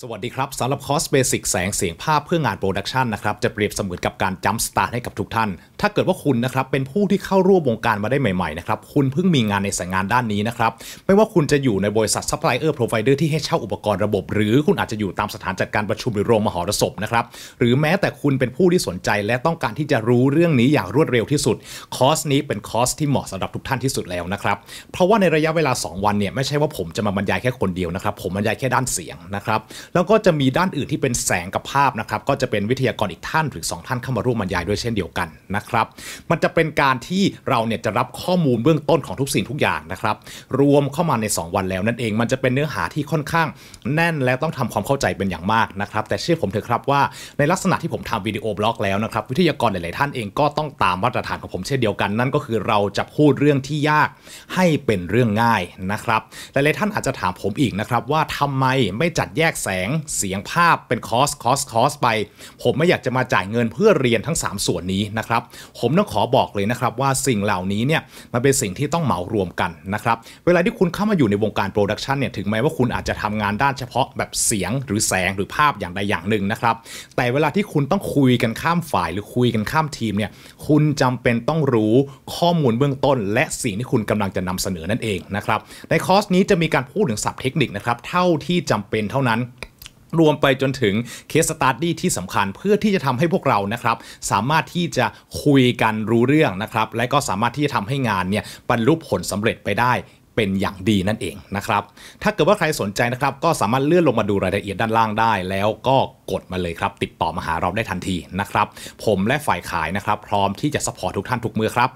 สวัสดีครับสำหรับคอร์ส basic แสงเสียงภาพเพื่องาน production นะครับจะเปรียบเสมือนกับการ jump start ให้กับทุกท่าน ถ้าเกิดว่าคุณนะครับเป็นผู้ที่เข้าร่วมวงการมาได้ใหม่ๆนะครับคุณเพิ่งมีงานในสายงานด้านนี้นะครับไม่ว่าคุณจะอยู่ในบริษัท supplier provider ที่ให้เช่าอุปกรณ์ระบบ หรือคุณอาจจะอยู่ตามสถานจัดการประชุมหรือโรงมหรสพนะครับหรือแม้แต่คุณเป็นผู้ที่สนใจ และต้องการที่จะรู้เรื่องนี้อย่างรวดเร็วที่สุดคอร์สนี้เป็นคอร์สที่เหมาะสำหรับทุกท่านที่สุดแล้วนะครับเพราะว่าในระยะเวลา 2 วันเนี่ยไม่ใช่ว่าผมจะมาบรรยายแค่คนเดียวนะครับผมบรรยายแค่ด้านเสียงนะครับแล้วก็จะมีด้านอื่นที่เป็นแสงกับภาพนะครับ ก็จะเป็นวิทยากรอีกท่านหรือ2ท่านเข้ามาร่วมบรรยายด้วยเช่นเดียวกันนะครับ มันจะเป็นการที่เราเนี่ยจะรับข้อมูลเบื้องต้นของทุกสิ่งทุกอย่างนะครับ รวมเข้ามาใน 2 วันแล้วนั่นเอง มันจะเป็นเนื้อหาที่ค่อนข้างแน่นและต้องทำความเข้าใจเป็นอย่างมากนะครับ แต่เชื่อผมเถอะครับว่าในลักษณะที่ผมทำวิดีโอบล็อกแล้วนะครับ วิทยากรหลาย ๆ ท่านเองก็ต้องตามมาตรฐานของผมเช่นเดียวกัน นั่นก็คือเราจะพูดเรื่องที่ยากให้เป็นเรื่องง่ายนะครับหลาย ๆ ท่านอาจจะถามผมอีกนะครับว่าทำไมไม่จัดแยกแสงเสียงภาพเป็นคอร์สคอร์สคอร์สไป ผมไม่อยากจะมาจ่ายเงินเพื่อเรียนทั้ง 3 ส่วนนี้นะครับผมต้องขอบอกเลยนะครับว่าสิ่งเหล่านี้เนี่ยมันเป็นสิ่งที่ต้องเหมารวมกันนะครับเวลาที่คุณเข้ามาอยู่ในวงการ production เนี่ยถึงแม้ว่าคุณอาจจะทำงานด้านเฉพาะแบบเสียงหรือแสงหรือภาพอย่างใดอย่างหนึ่งนะครับแต่เวลาที่คุณต้องคุยกันข้ามฝ่ายหรือคุยกันข้ามทีมเนี่ยคุณจำเป็นต้องรู้ข้อมูลเบื้องต้น และสิ่งที่คุณกำลังจะนำเสนอนั่นเองนะครับในคอร์สนี้จะมีการพูดถึงศัพท์เทคนิคนะครับเท่าที่จำเป็นเท่านั้น รวมไปจนถึงเคสสต u ดี้ที่สำคัญเพื่อที่จะทำให้พวกเรานะครับ สามารถที่จะคุยกันรู้เรื่องนะครับ และก็สามารถที่จะทำให้งานเนี่ยบรรลุผลสำเร็จไปได้เป็นอย่างดีนั่นเองนะครับ ถ้าเกิดว่าใครสนใจนะครับ ก็สามารถเลื่อนลงมาดูรายละเอียดด้านล่างได้ แล้วก็กดมาเลยครับ ติดต่อมาหาเราได้ทันทีนะครับ ผมและฝ่ายขายนะครับ พร้อมที่จะสปอร์ตทุกท่านทุกเมื่อครับ